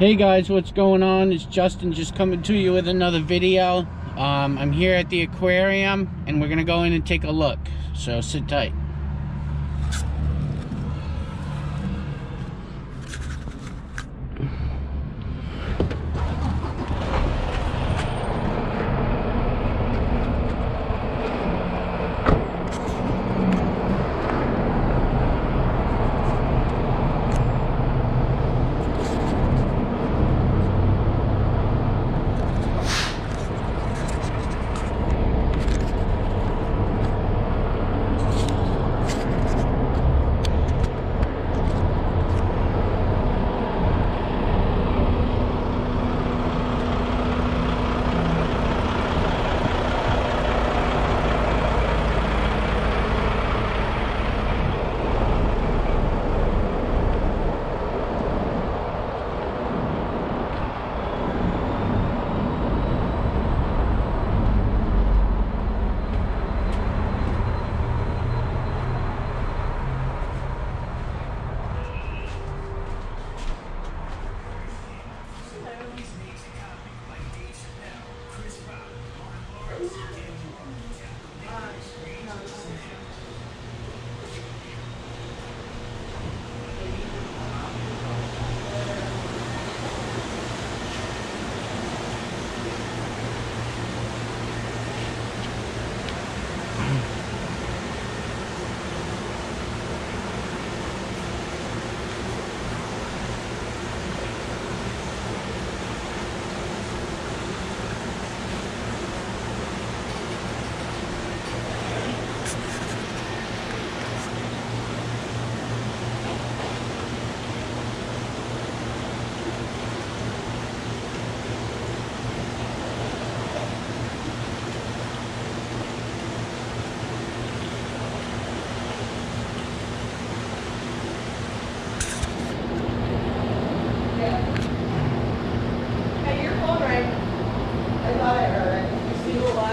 Hey guys, what's going on? It's Justin just coming to you with another video. Um, I'm here at the aquarium and we're gonna go in and take a look. So sit tight.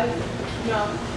No.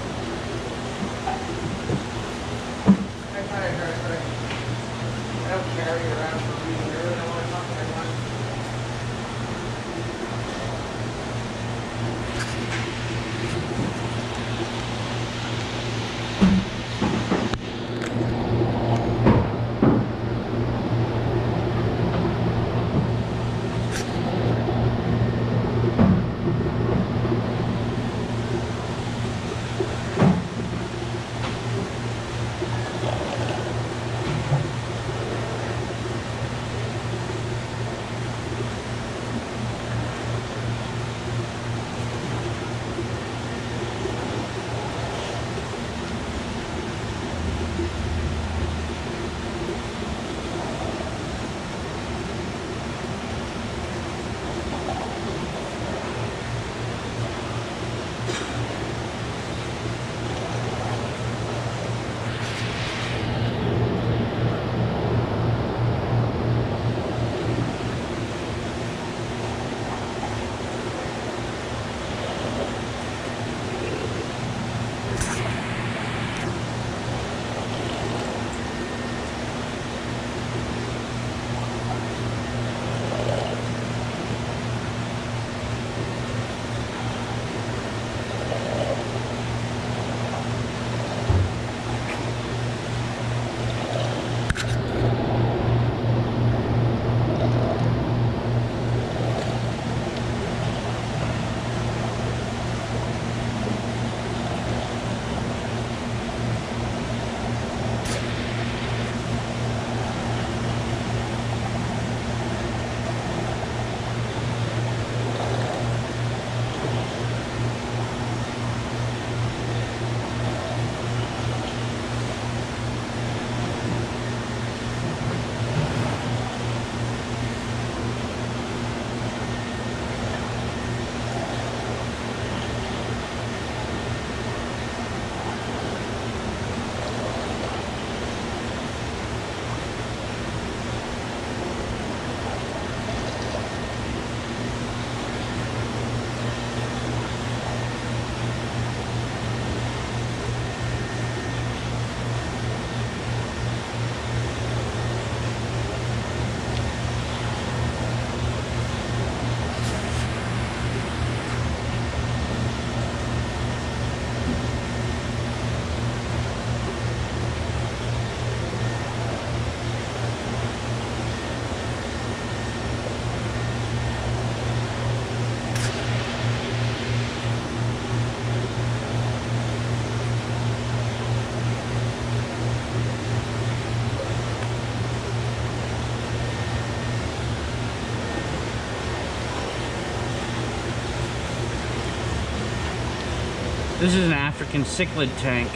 This is an African cichlid tank.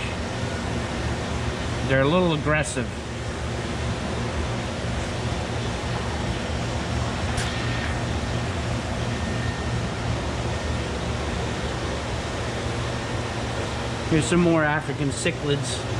They're a little aggressive. Here's some more African cichlids.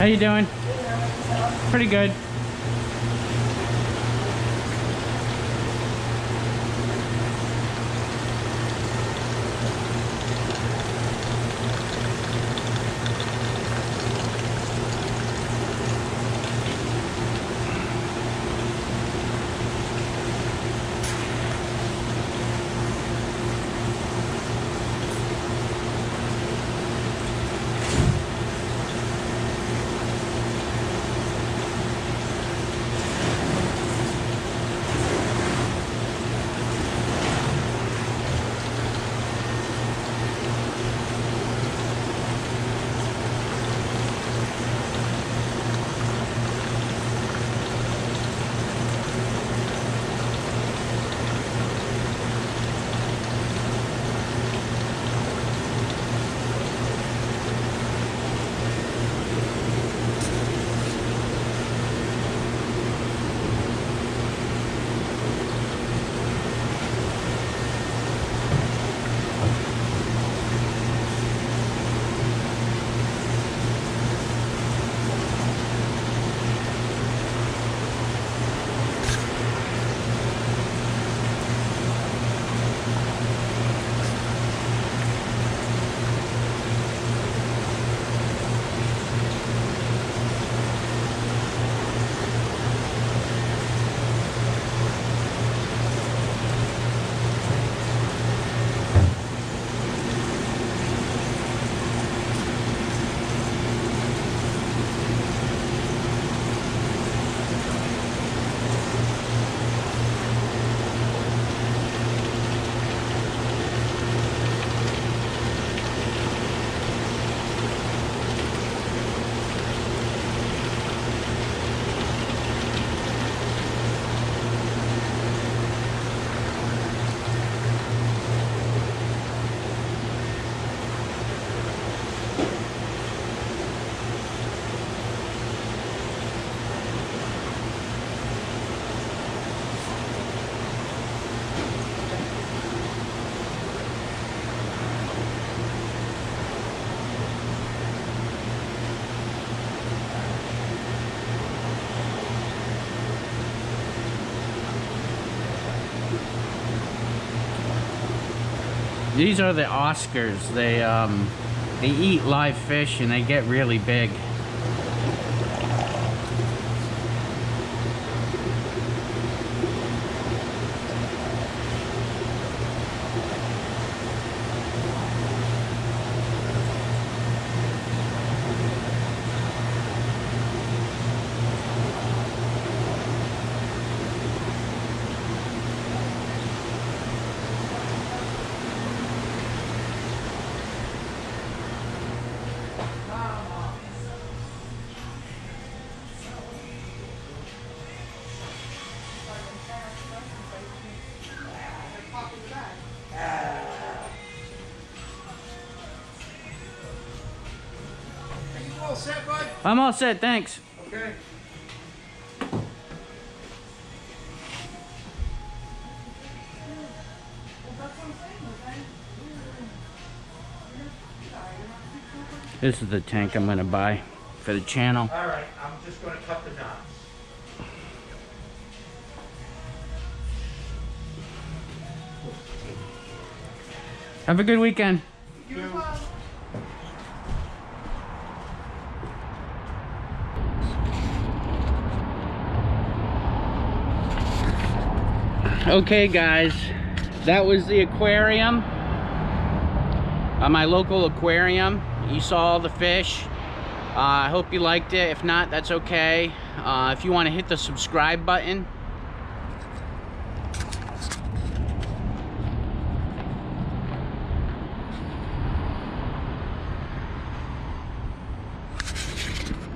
How you doing? Pretty good. These are the Oscars. They um, they eat live fish and they get really big. Set, bud? I'm all set, thanks. Okay. This is the tank I'm gonna buy for the channel. All right, I'm just gonna cut the knots. Have a good weekend. Okay guys, that was the aquarium. Uh, my local aquarium. You saw all the fish. Uh, I hope you liked it. If not, that's okay. Uh, if you want to hit the subscribe button.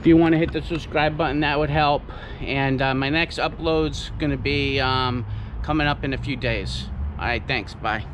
If you want to hit the subscribe button, that would help. And uh, my next upload's going to be um, coming up in a few days. All right, thanks. Bye.